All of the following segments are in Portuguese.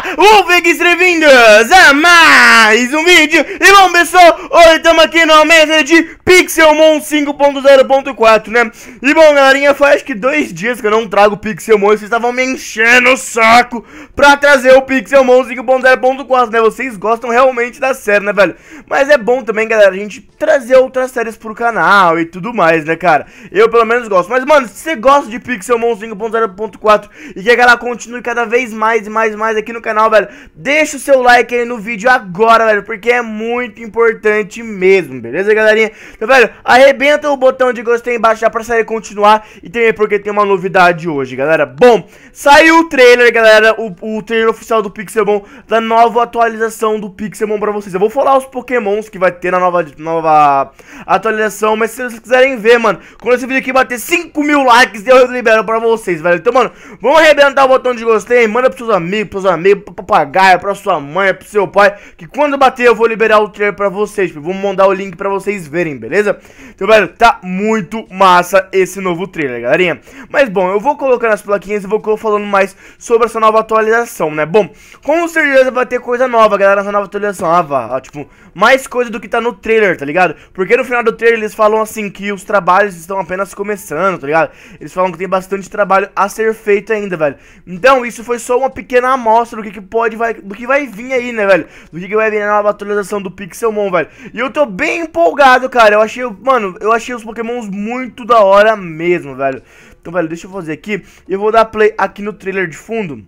beleza? Vig bem-vindos a mais um vídeo E bom pessoal, hoje estamos aqui numa mesa de Pixelmon 5.0.4, né? E bom galerinha, faz que dois dias que eu não trago Pixelmon Vocês estavam me enchendo o saco pra trazer o Pixelmon 5.0.4, né? Vocês gostam realmente da série, né velho? Mas é bom também galera, a gente trazer outras séries pro canal e tudo mais, né cara? Eu pelo menos gosto Mas mano, se você gosta de Pixelmon 5.0.4 e quer que ela continue cada vez mais e mais e mais aqui no canal, velho, deixa o seu like aí no vídeo agora, velho, porque é muito importante mesmo, beleza, galerinha? Então, velho, arrebenta o botão de gostei embaixo já pra sair continuar e também porque tem uma novidade hoje, galera. Bom, saiu o trailer, galera, o, o trailer oficial do Pixelmon, da nova atualização do Pixelmon pra vocês. Eu vou falar os pokémons que vai ter na nova, nova atualização, mas se vocês quiserem ver, mano, quando esse vídeo aqui bater 5 mil likes, eu libero pra vocês, velho. Então, mano, vamos arrebentar o botão de gostei, manda pros seus amigos, pros amigos, pro papagaio, pra sua mãe, pro seu pai, que quando bater eu vou liberar o trailer pra vocês, tipo, vou mandar o link pra vocês verem, beleza? Então, velho, tá muito massa esse novo trailer, galerinha. Mas, bom, eu vou colocar nas plaquinhas e vou falando mais sobre essa nova atualização, né? Bom, com certeza vai ter coisa nova, galera, nessa nova atualização. Ah, vá, tipo, mais coisa do que tá no trailer, tá ligado? Porque no final do trailer eles falam assim que os trabalhos estão apenas começando, tá ligado? Eles falam que tem bastante trabalho a ser feito ainda, velho. Então, isso foi só uma pequena amostra do que, que pode vai, do que vai vir aí, né, velho? Do que, que vai vir na nova atualização do Pixelmon, velho. E eu tô bem empolgado, cara. Eu achei, mano, eu achei os Pokémons muito da hora mesmo, velho. Então, velho, deixa eu fazer aqui. Eu vou dar play aqui no trailer de fundo.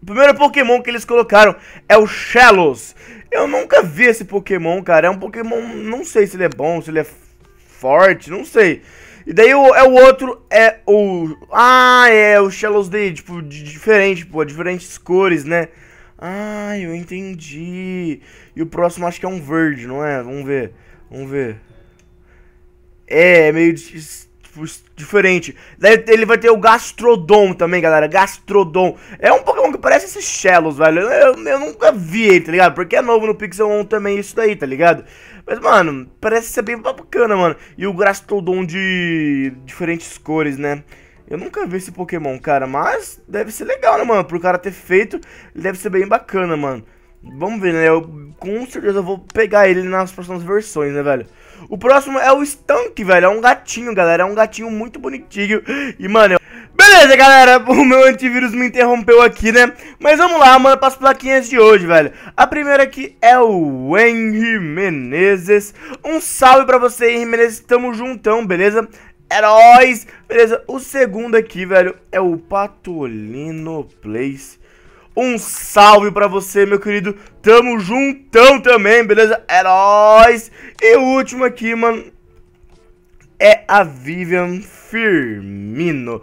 O primeiro Pokémon que eles colocaram é o Shellos. Eu nunca vi esse Pokémon, cara. É um Pokémon, não sei se ele é bom, se ele é forte, não sei. E daí o, é o outro, é o... Ah, é o Shellos de, tipo, de, diferente, pô, diferentes cores, né? Ah, eu entendi. E o próximo acho que é um verde, não é? Vamos ver, vamos ver. É, é meio tipo, diferente. Ele vai ter o Gastrodon também, galera. Gastrodon. É um Pokémon que parece esses Shellos, velho. Eu, eu, nunca vi ele, tá ligado? Porque é novo no Pixel 1 também isso daí, tá ligado? Mas, mano, parece ser bem bacana, mano. E o Gastrodon de diferentes cores, né? Eu nunca vi esse Pokémon, cara, mas deve ser legal, né, mano? Pro cara ter feito, ele deve ser bem bacana, mano. Vamos ver, né? Eu com certeza vou pegar ele nas próximas versões, né, velho? O próximo é o Stunk, velho. É um gatinho, galera. É um gatinho muito bonitinho. E, mano, eu... Beleza, galera. O meu antivírus me interrompeu aqui, né? Mas vamos lá, mano, para as plaquinhas de hoje, velho. A primeira aqui é o Henry Menezes. Um salve pra você, Henry Menezes. Tamo juntão, beleza? Heróis. Beleza. O segundo aqui, velho, é o Patolino Place. Um salve pra você, meu querido. Tamo juntão também, beleza? Heróis. E o último aqui, mano, é a Vivian Firmino.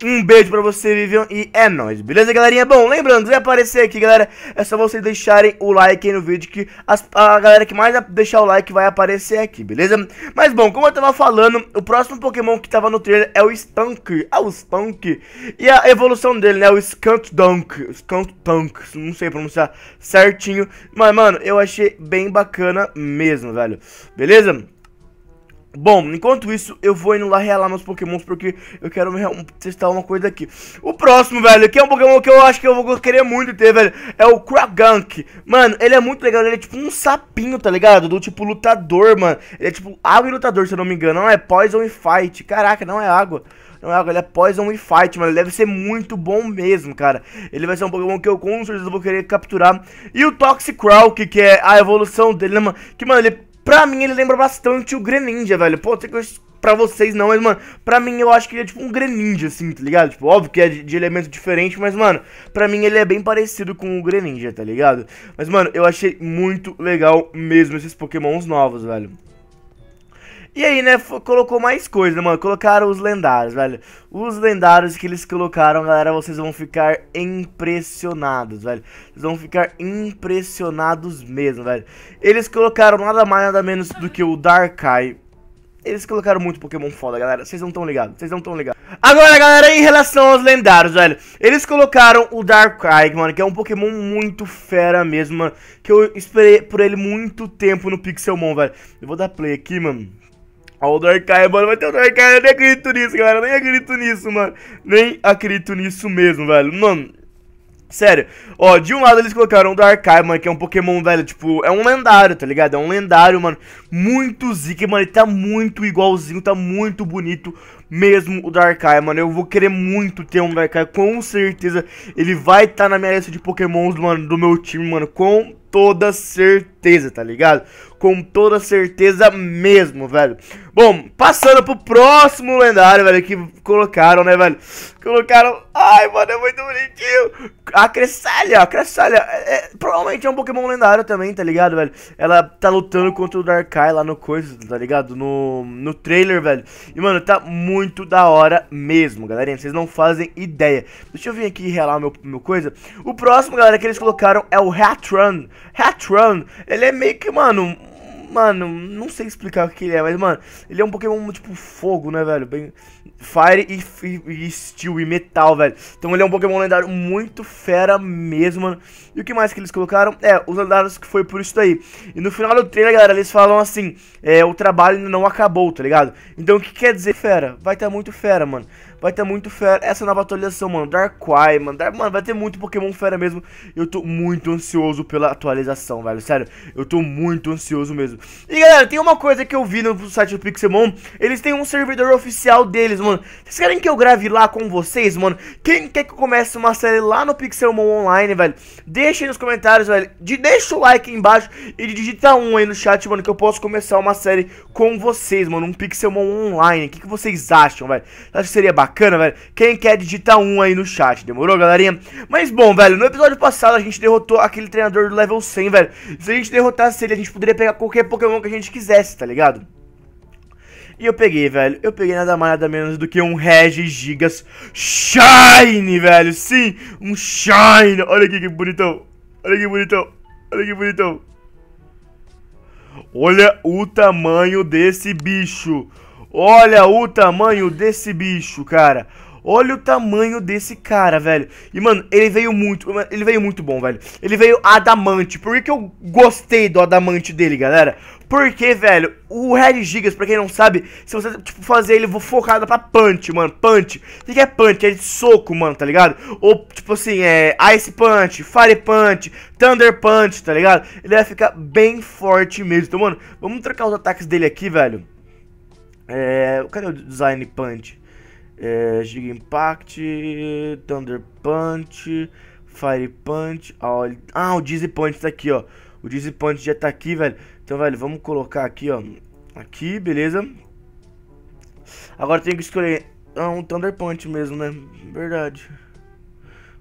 Um beijo pra você, Vivian, e é nóis, beleza, galerinha? Bom, lembrando, vai aparecer aqui, galera, é só vocês deixarem o like aí no vídeo, que as, a galera que mais deixar o like vai aparecer aqui, beleza? Mas, bom, como eu tava falando, o próximo Pokémon que tava no trailer é o Stunk, é o Stunk, e a evolução dele, né, o Skunkdunk, Skunkdunk, não sei pronunciar certinho, mas, mano, eu achei bem bacana mesmo, velho, beleza? Bom, enquanto isso, eu vou indo lá realar meus pokémons porque eu quero testar uma coisa aqui. O próximo, velho, que é um pokémon que eu acho que eu vou querer muito ter, velho, é o Kragunk. Mano, ele é muito legal, ele é tipo um sapinho, tá ligado? Do tipo lutador, mano. Ele é tipo água e lutador, se eu não me engano. Não é Poison e Fight. Caraca, não é água. Não é água, ele é Poison e Fight, mano. Ele deve ser muito bom mesmo, cara. Ele vai ser um Pokémon que eu com certeza vou querer capturar. E o Toxicroak, que é a evolução dele, né, mano? Que, mano, ele Pra mim ele lembra bastante o Greninja, velho. Pô, sei que pra vocês não, mas, mano, pra mim eu acho que ele é tipo um Greninja, assim, tá ligado? Tipo, óbvio que é de, de elemento diferente, mas, mano, pra mim ele é bem parecido com o Greninja, tá ligado? Mas, mano, eu achei muito legal mesmo esses pokémons novos, velho. E aí, né, colocou mais coisa, mano? Colocaram os lendários, velho. Os lendários que eles colocaram, galera, vocês vão ficar impressionados, velho. Vocês vão ficar impressionados mesmo, velho. Eles colocaram nada mais, nada menos do que o Darkrai. Eles colocaram muito Pokémon foda, galera. Vocês não estão ligados, vocês não estão ligados. Agora, galera, em relação aos lendários, velho. Eles colocaram o Darkrai, mano, que é um Pokémon muito fera mesmo, mano. Que eu esperei por ele muito tempo no Pixelmon, velho. Eu vou dar play aqui, mano. Ó, o Darkrai, mano, vai ter o Darkrai, eu nem acredito nisso, galera, nem acredito nisso, mano. Nem acredito nisso mesmo, velho. Mano, Sério, ó, de um lado eles colocaram o Darkrai, mano, que é um Pokémon, velho, tipo, é um lendário, tá ligado? É um lendário, mano, muito zica, mano, ele tá muito igualzinho, tá muito bonito mesmo o Darkrai, mano. Eu vou querer muito ter um Darkrai, com certeza ele vai estar tá na minha lista de Pokémons, mano, do meu time, mano, com toda certeza, tá ligado? Com toda certeza mesmo, velho. Bom, passando pro próximo lendário, velho, que colocaram, né, velho? Colocaram... Ai, mano, é muito bonitinho. A Cresselia, a Cresselia, é, é, provavelmente é um Pokémon lendário também, tá ligado, velho? Ela tá lutando contra o Darkrai lá no coisa, tá ligado? No, no trailer, velho. E, mano, tá muito da hora mesmo, galerinha. Vocês não fazem ideia. Deixa eu vir aqui relar meu, meu coisa. O próximo, galera, que eles colocaram é o Hatron. Hatron, ele é meio que, mano, Mano, não sei explicar o que ele é, mas, mano, ele é um Pokémon tipo fogo, né, velho? Bem. Fire e, e, e, Steel e Metal, velho. Então ele é um Pokémon lendário muito fera mesmo, mano. E o que mais que eles colocaram? É, os lendários que foi por isso daí. E no final do trailer, galera, eles falam assim: é, o trabalho ainda não acabou, tá ligado? Então o que quer dizer fera? Vai estar muito fera, mano vai ter muito fera essa nova atualização, mano. Darkrai, mano. Dar, mano, vai ter muito Pokémon fera mesmo. Eu tô muito ansioso pela atualização, velho. Sério, eu tô muito ansioso mesmo. E galera, tem uma coisa que eu vi no site do Pixelmon. Eles têm um servidor oficial deles, mano. Vocês querem que eu grave lá com vocês, mano? Quem quer que eu comece uma série lá no Pixelmon Online, velho? Deixa aí nos comentários, velho. De, deixa o like aí embaixo e digita um aí no chat, mano, que eu posso começar uma série com vocês, mano. Um Pixelmon Online. O que, que vocês acham, velho? Acho que seria bacana bacana, velho. Quem quer digitar um aí no chat, demorou, galerinha? Mas bom, velho, no episódio passado a gente derrotou aquele treinador do level 100, velho. Se a gente derrotasse ele, a gente poderia pegar qualquer Pokémon que a gente quisesse, tá ligado? E eu peguei, velho. Eu peguei nada mais nada menos do que um Regis Gigas Shine, velho. Sim, um Shine. Olha aqui que bonitão. Olha que bonitão. Olha que bonitão. Olha o tamanho desse bicho. Olha o tamanho desse bicho, cara. Olha o tamanho desse cara, velho. E, mano, ele veio muito... Ele veio muito bom, velho. Ele veio adamante. Por que, que eu gostei do adamante dele, galera? Porque, velho, o Red Gigas, pra quem não sabe, se você, tipo, fazer ele focado pra punch, mano, punch. O que é punch? É de soco, mano, tá ligado? Ou, tipo assim, é Ice Punch, Fire Punch, Thunder Punch, tá ligado? Ele vai ficar bem forte mesmo. Então, mano, vamos trocar os ataques dele aqui, velho. É, cadê o Design Punch? É, Giga Impact, Thunder Punch, Fire Punch. Ó, ah, o Dizzy Punch tá aqui, ó. O Dizzy Punch já tá aqui, velho. Então, velho, vamos colocar aqui, ó. Aqui, beleza. Agora tem que escolher ah, um Thunder Punch mesmo, né? Verdade.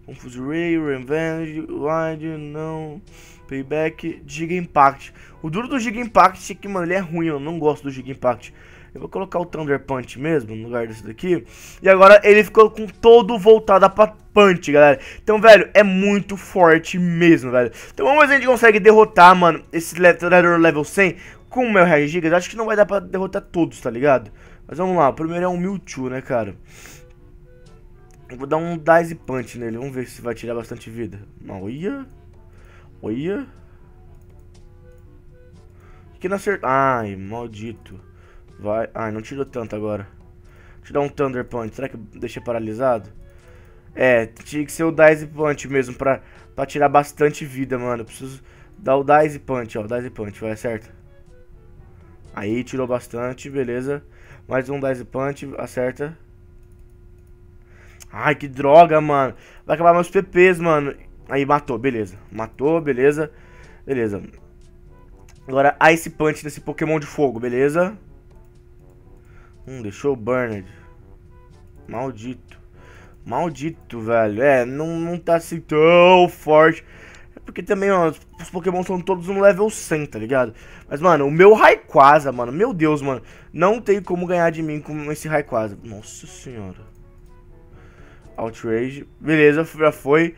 Confuse Ray, Revenge, Wide, não. Payback, Giga Impact. O duro do Giga Impact é que, mano, ele é ruim. Eu não gosto do Giga Impact. Eu vou colocar o Thunder Punch mesmo, no lugar desse daqui. E agora ele ficou com todo voltado pra Punch, galera. Então, velho, é muito forte mesmo, velho. Então vamos ver se a gente consegue derrotar, mano, esse treinador level 100 com o meu Reg Gigas. Acho que não vai dar pra derrotar todos, tá ligado? Mas vamos lá, o primeiro é um Mewtwo, né, cara? Eu vou dar um Dice Punch nele, vamos ver se vai tirar bastante vida. Olha. Olha. Que não acertou. Ai, maldito. Vai. Ai, não tirou tanto agora. Deixa eu dar um Thunder Punch. Será que deixa paralisado? É, tinha que ser o Dice Punch mesmo pra, pra tirar bastante vida, mano. Eu preciso dar o Dice Punch, ó. Dice Punch, vai, certo? Aí, tirou bastante, beleza. Mais um Dice Punch, acerta. Ai, que droga, mano. Vai acabar meus PPs, mano. Aí, matou, beleza. Matou, beleza. Beleza. Agora, Ice Punch desse Pokémon de fogo, beleza? Hum, deixou o Burned. Maldito. Maldito, velho. É, não, não tá assim tão forte. É porque também, ó, os Pokémon são todos no level 100, tá ligado? Mas, mano, o meu Rayquaza, mano, meu Deus, mano. Não tem como ganhar de mim com esse Rayquaza. Nossa senhora. Outrage. Beleza, já foi.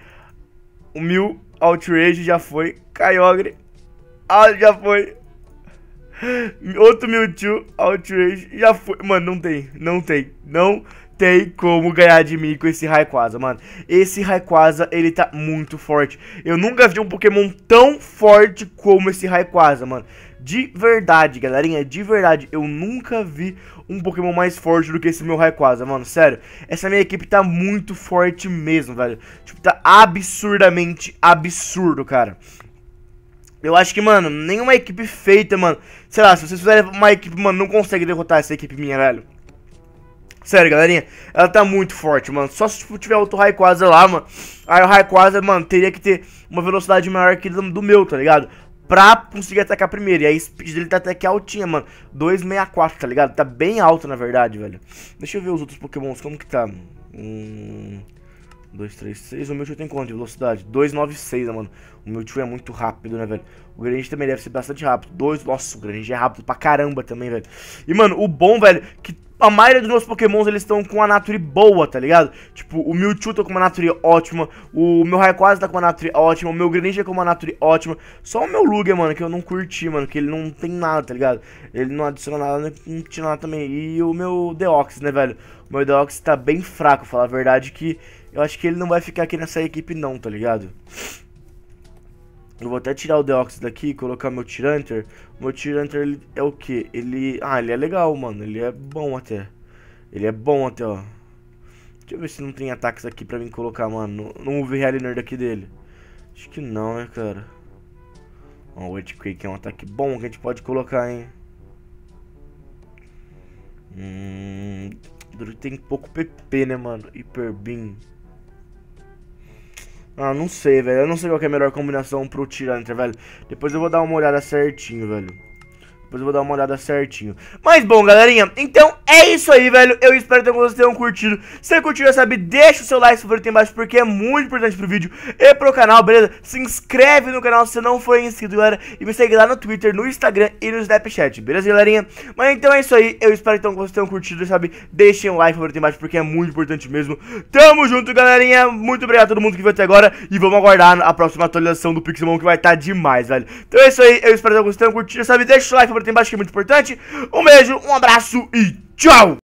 O mil Outrage já foi. Kyogre. Ah, já foi. Outro Mewtwo, Outrage, já foi. Mano, não tem, não tem, não tem como ganhar de mim com esse Rayquaza, mano. Esse Rayquaza, ele tá muito forte. Eu nunca vi um Pokémon tão forte como esse Rayquaza, mano. De verdade, galerinha, de verdade, eu nunca vi um Pokémon mais forte do que esse meu Rayquaza, mano, sério. Essa minha equipe tá muito forte mesmo, velho. Tipo, tá absurdamente absurdo, cara. Eu acho que, mano, nenhuma equipe feita, mano. Sei lá, se vocês fizerem uma equipe, mano, não consegue derrotar essa equipe minha, velho. Sério, galerinha, ela tá muito forte, mano. Só se tipo, tiver outro Rayquaza lá, mano. Aí o Rayquaza, mano, teria que ter uma velocidade maior que do, do meu, tá ligado? Pra conseguir atacar primeiro. E aí a speed dele tá até que altinha, mano. 264, tá ligado? Tá bem alto, na verdade, velho. Deixa eu ver os outros pokémons, como que tá? Hum... 2, 3, 6. O Mewtwo tem quanto de velocidade? 296, né, mano. O Mewtwo é muito rápido, né, velho? O Greninja também deve ser bastante rápido. 2, nossa, o Greninja é rápido pra caramba também, velho. E, mano, o bom, velho, que a maioria dos meus pokémons, eles estão com a nature boa, tá ligado? Tipo, o Mewtwo tá com uma nature ótima, o meu Rayquaza tá com uma nature ótima, o meu Greninja com uma nature ótima. Só o meu Lugia, mano, que eu não curti, mano, que ele não tem nada, tá ligado? Ele não adiciona nada, não tira nada também. E o meu Deoxys, né, velho? O meu Deoxys tá bem fraco, falar a verdade, que eu acho que ele não vai ficar aqui nessa equipe não, tá ligado? Eu vou até tirar o Deoxys daqui colocar meu Tyranitar. O meu Tyranitar ele é o que? Ele... Ah, ele é legal, mano. Ele é bom até. Ele é bom até, ó. Deixa eu ver se não tem ataques aqui pra mim colocar, mano. No, UV daqui dele. Acho que não, né, cara. Ó, o Earthquake é um ataque bom que a gente pode colocar, hein. Hum... Tem pouco PP, né, mano. Hyper Beam. Ah, não sei, velho. Eu não sei qual é a melhor combinação pro Tyranitar, velho. Depois eu vou dar uma olhada certinho, velho. Depois eu vou dar uma olhada certinho. Mas bom, galerinha, então é isso aí, velho. Eu espero que vocês tenham curtido. Se curtiu, já sabe, deixa o seu like favorito aí embaixo, porque é muito importante pro vídeo e pro canal, beleza? Se inscreve no canal se não for inscrito, galera. E me segue lá no Twitter, no Instagram e no Snapchat, beleza, galerinha? Mas então é isso aí. Eu espero então que vocês tenham curtido, já sabe, deixem um like favorito aí embaixo, porque é muito importante mesmo. Tamo junto, galerinha. Muito obrigado a todo mundo que veio até agora. E vamos aguardar a próxima atualização do Pixelmon, que vai estar tá demais, velho. Então é isso aí. Eu espero que vocês tenham curtido, já sabe, deixa o like favorito aí embaixo, que é muito importante. Um beijo, um abraço e tchau!